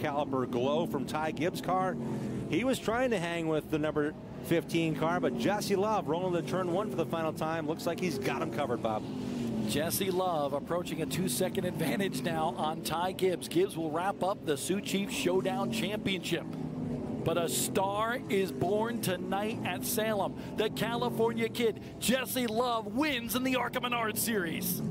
caliper glow from Ty Gibbs' car. He was trying to hang with the number 15 car, but Jesse Love rolling the turn one for the final time. Looks like he's got him covered, Bob. Jesse Love approaching a two second advantage now on Ty Gibbs. Gibbs will wrap up the Sioux Chiefs Showdown Championship. But a star is born tonight at Salem. The California kid, Jesse Love, wins in the ARCA Menard Series.